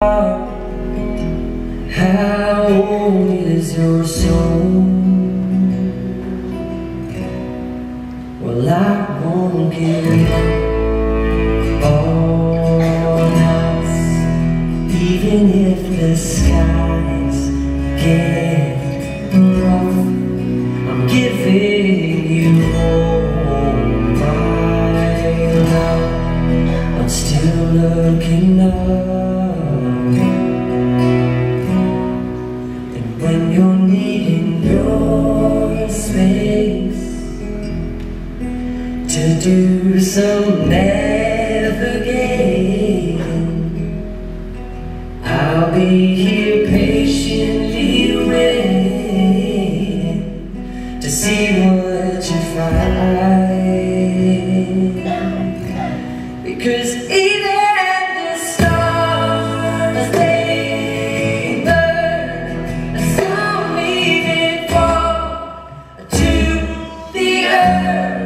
How old is your soul? Well, I won't give all nights, even if the skies get rough. I'm giving you all my love. I'm still looking up. do so never again. I'll be here patiently waiting to see what you find. Because even Yeah.